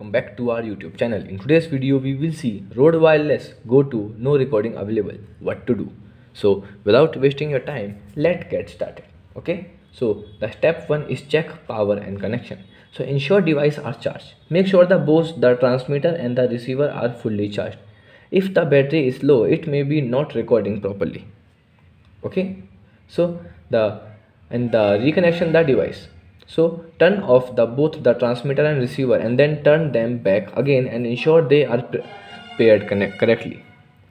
welcome back to our youtube channel. In today's video we will see Rode Wireless Go 2 no recording available. What to do? So without wasting your time let's get started okay? So the step one is check power and connection. So ensure device are charged. Make sure the both the transmitter and the receiver are fully charged. If the battery is low it may be not recording properly okay? So the and the reconnection the device so turn off the both the transmitter and receiver and then turn them back again and ensure they are paired connect correctly.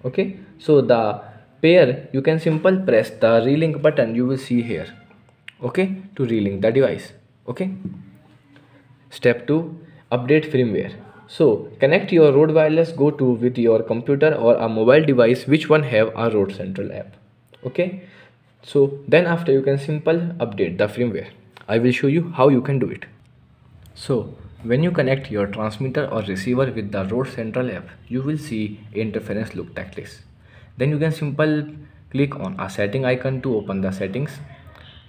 Okay? So the pair you can simple press the relink button you will see here. Okay? To relink the device. Okay? Step 2 update firmware. So connect your Rode Wireless Go 2 with your computer or a mobile device which one have a Rode central app. Okay? So then after you can simple update the firmware I will show you how you can do it. So when you connect your transmitter or receiver with the Rode Central app, you will see interference look this. Then you can simple click on a setting icon to open the settings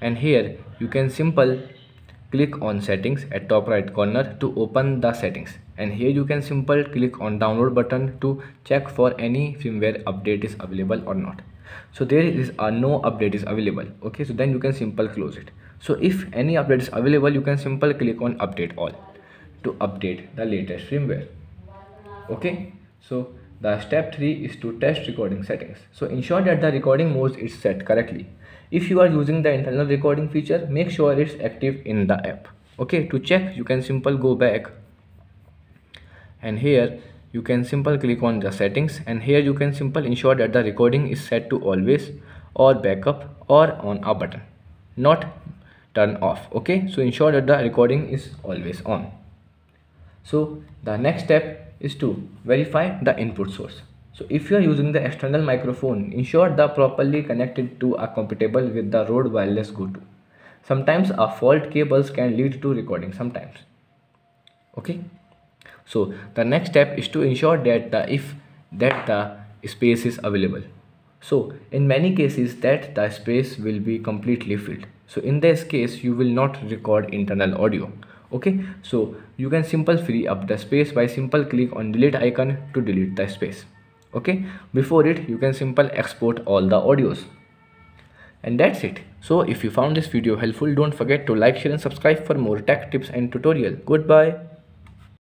and here you can simple click on settings at top right corner to open the settings and here you can simple click on download button to check for any firmware update is available or not so there is a no update is available. Okay so then you can simple close it. So if any update is available you can simply click on update all to update the latest firmware. Okay so the step 3 is to test recording settings. So ensure that the recording mode is set correctly. If you are using the internal recording feature make sure it's active in the app. Okay to check you can simply go back. And here you can simply click on the settings and here you can simply ensure that the recording is set to always or backup or on a button not turn off okay? So ensure that the recording is always on. So the next step is to verify the input source. So if you are using the external microphone ensure the properly connected to a compatible with the Rode Wireless Go 2 sometimes a fault cables can lead to recording sometimes okay so the next step is to ensure that the if that the space is available. So in many cases that the space will be completely filled. So in this case you will not record internal audio. Okay? So you can simple free up the space by simple click on delete icon to delete the space. Okay? Before it you can simple export all the audios. And that's it. So if you found this video helpful don't forget to like share and subscribe for more tech tips and tutorial. Goodbye